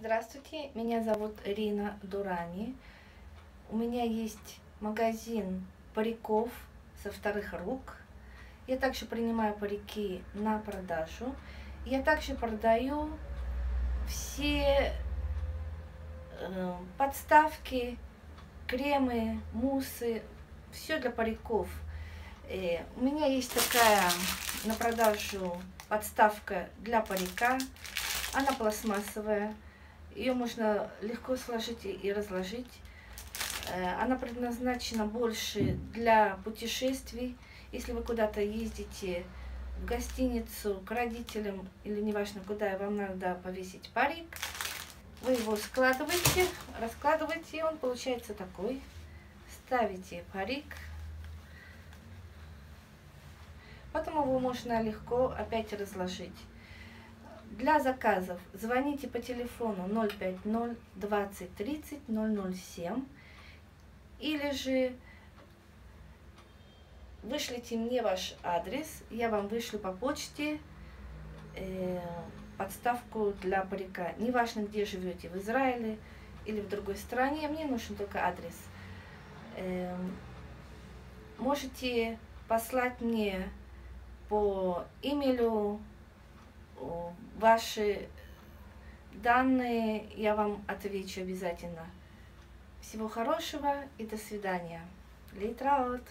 Здравствуйте, меня зовут Рина Дурани. У меня есть магазин париков со вторых рук. Я также принимаю парики на продажу. Я также продаю все э, подставки, кремы, муссы, все для париков. Э, у меня есть такая на продажу подставка для парика. Она пластмассовая. Ее можно легко сложить и разложить. Э, она предназначена больше для путешествий. Если вы куда-то ездите в гостиницу к родителям или неважно куда, вам надо повесить парик, вы его складываете, раскладываете, и он получается такой. Ставите парик. Потом его можно легко опять разложить. Для заказов звоните по телефону 050 20 30 007 или же вышлите мне ваш адрес, я вам вышлю по почте э, подставку для парика. Неважно, где живете, в Израиле или в другой стране, мне нужен только адрес. Э, можете послать мне по имейлу ваши данные, я вам отвечу обязательно. Всего хорошего и до свидания. Литраут!